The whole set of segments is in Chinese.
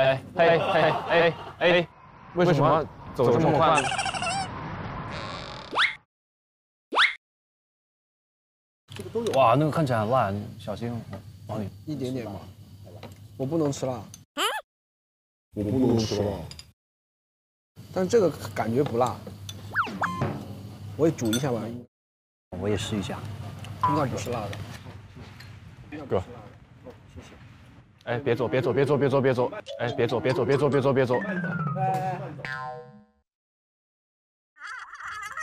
哎嘿嘿哎哎，为什么走这么快？哇，那个看起来很辣，小心哦。王宇，一点点吧，我不能吃辣，我不能吃辣。但这个感觉不辣，我也煮一下吧，我也试一下。应该不是辣的。哥，谢谢。哎，别走，别走，别走，别走，别走！哎，别走，别走，别走，别走，别走！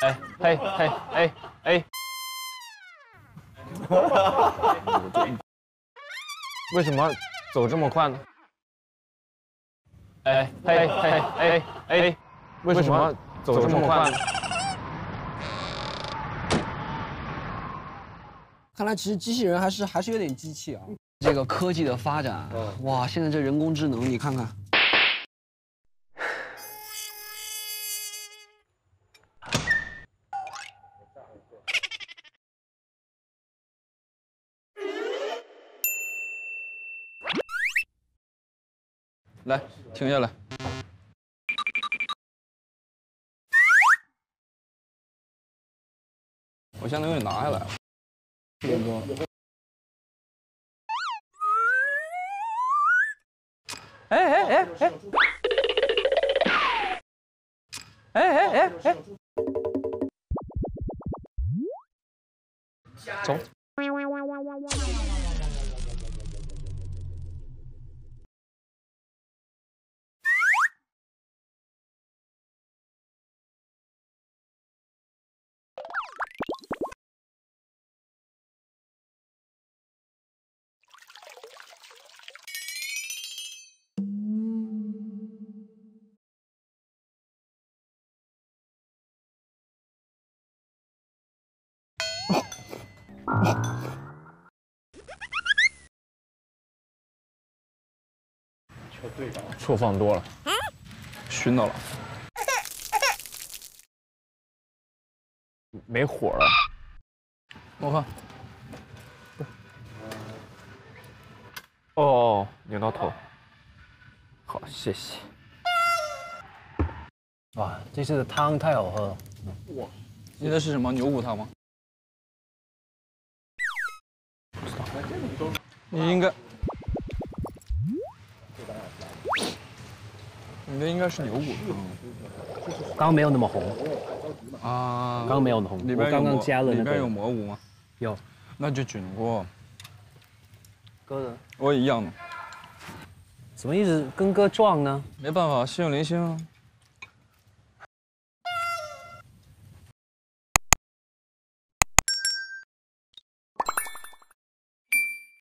哎嘿嘿哎哎！为什么走这么快呢？哎嘿嘿哎哎！为什么走这么快呢？看来其实机器人还是还是有点机器啊。这个科技的发展，哇，现在这人工智能，你看看。来，停下来。我现在给你拿下来。哥哥。哎哎哎哎！哎哎哎哎！走。错放多了，熏到了，没火了。我看，哦，拧到头，好，谢谢。哇，这次的汤太好喝了。哇，你的是什么牛骨汤吗？你应该，你的应该是牛骨刚刚没有那么红啊，刚刚没有红，里边刚刚加了里边有蘑菇吗？有，那就菌菇。哥的，我也一样的。怎么一直跟哥撞呢？没办法，心有灵犀啊。